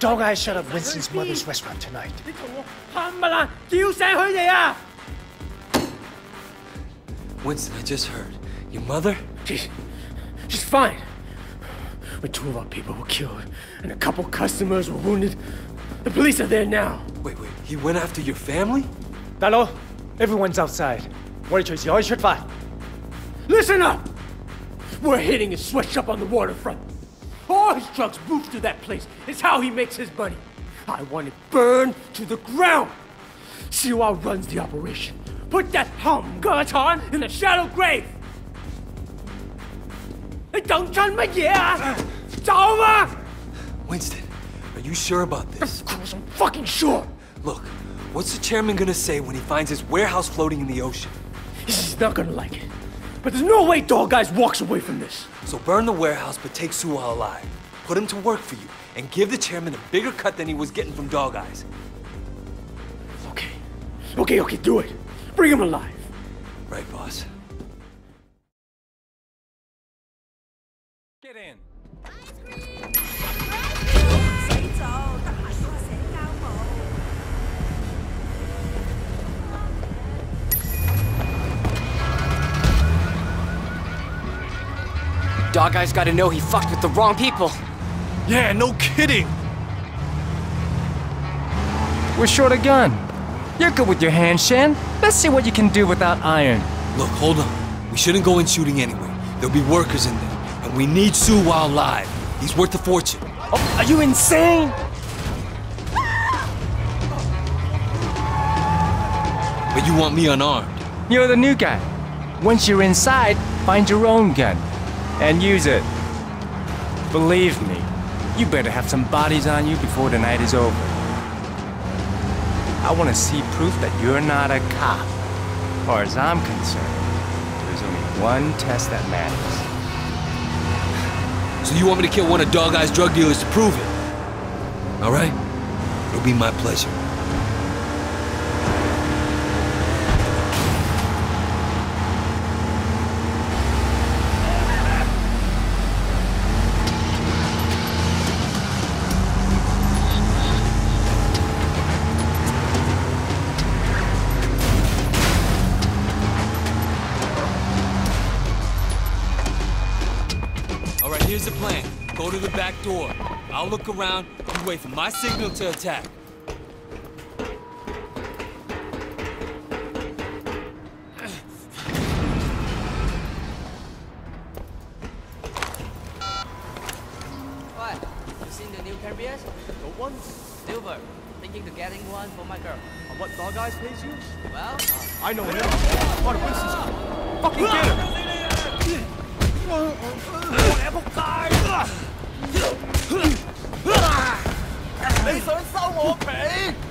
dog eyes shut up Winston's mother's restaurant tonight. 你同我冚唪唥叫醒佢哋啊！ Winston, I just heard. Your mother? She's, she's fine. But two of our people were killed, and a couple customers were wounded. The police are there now. Wait, wait. He went after your family? 大佬，everyone's outside，我哋随时可以出发。 Listen up! We're hitting a sweatshop on the waterfront. All his drugs move to that place. It's how he makes his money. I want it burned to the ground. Siwa runs the operation. Put that hum Gatan in a shallow grave. Winston, are you sure about this? Of course, I'm fucking sure. Look, what's the chairman gonna say when he finds his warehouse floating in the ocean? He's not gonna like it. But there's no way Dog Eyes walks away from this. So burn the warehouse, but take Suwa alive. Put him to work for you, and give the chairman a bigger cut than he was getting from Dog Eyes. Okay. Okay, okay, do it. Bring him alive. Right, boss. Dog Guy's gotta know he fucked with the wrong people. Yeah, no kidding. We're short a gun. You're good with your hands, Shen. Let's see what you can do without iron. Look, hold on. We shouldn't go in shooting anyway. There'll be workers in there, and we need Su while alive. He's worth a fortune. Oh, are you insane? But you want me unarmed. You're the new guy. Once you're inside, find your own gun and use it. Believe me, you better have some bodies on you before the night is over. I want to see proof that you're not a cop. As far as I'm concerned, there's only one test that matters. So you want me to kill one of Dog Eye's drug dealers to prove it? All right? It'll be my pleasure. To door. I'll look around. You wait for my signal to attack. What? You seen the new Caribbeans? The one? Silver. Thinking to getting one for my girl. What dog eyes pays you? Well, I know him. Part of Winston's. Fucking get him! 你想收我皮？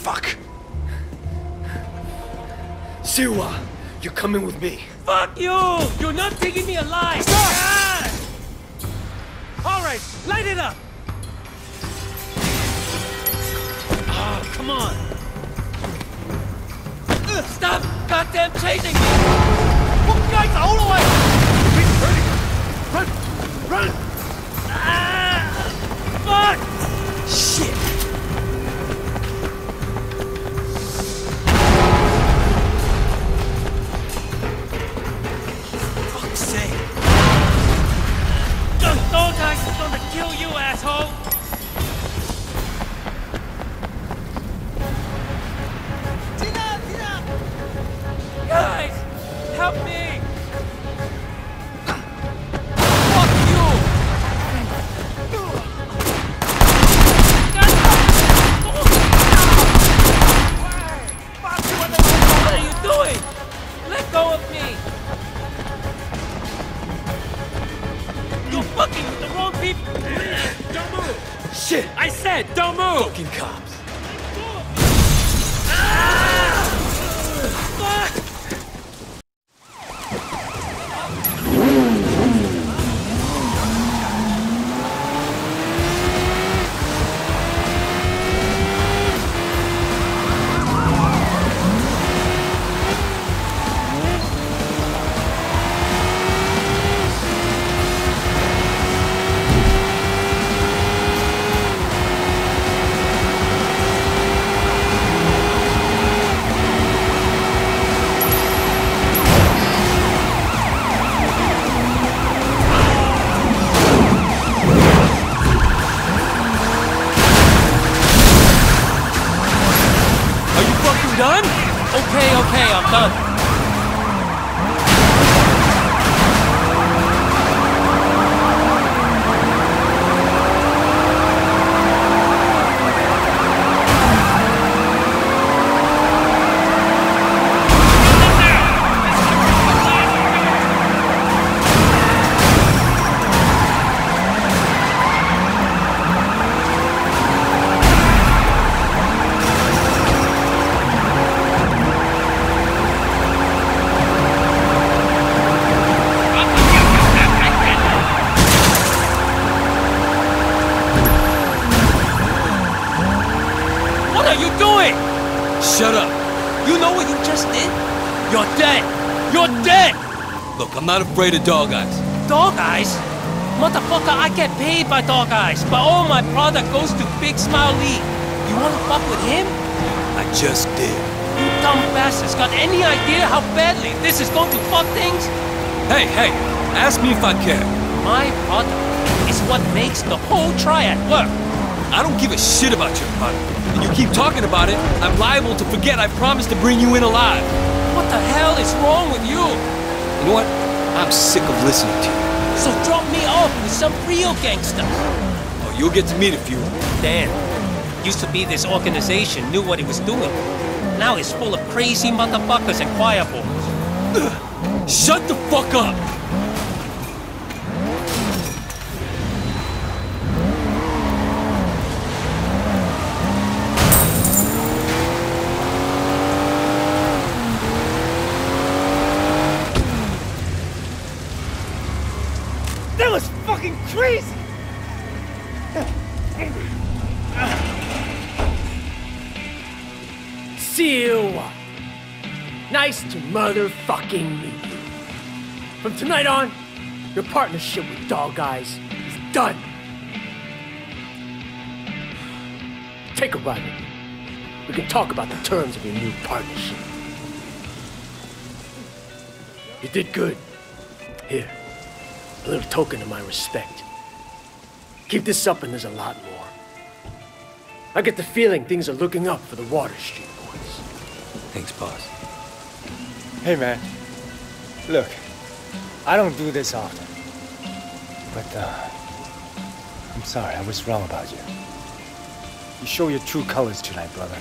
Fuck. Siwa, you're coming with me. Fuck you! You're not taking me alive! Stop! God! All right, light it up! Oh, come on! Stop goddamn chasing me! Guck guys all the way! Run! Run! Ah! Fuck! Okay, okay, I'm done. What are you doing? Shut up. You know what you just did? You're dead! Dead! Look, I'm not afraid of dog eyes. Dog eyes? Motherfucker, I get paid by dog eyes, but all my product goes to Big Smile Lee. You wanna fuck with him? I just did. You dumb bastards got any idea how badly this is going to fuck things? Hey, hey, ask me if I care. My product is what makes the whole triad work. I don't give a shit about your product. And you keep talking about it, I'm liable to forget I promised to bring you in alive. What is wrong with you? You know what? I'm sick of listening to you. So drop me off with some real gangsters. Oh, you'll get to meet a few. Dan, used to be this organization, knew what it was doing. Now it's full of crazy motherfuckers and choir boys. Shut the fuck up! Motherfucking me. From tonight on, your partnership with Dog Eyes is done. Take a ride. We can talk about the terms of your new partnership. You did good. Here, a little token of my respect. Keep this up and there's a lot more. I get the feeling things are looking up for the Water Street boys. Thanks, boss. Hey, man. Look, I don't do this often. But, uh, I'm sorry, I was wrong about you. You show your true colors tonight, brother.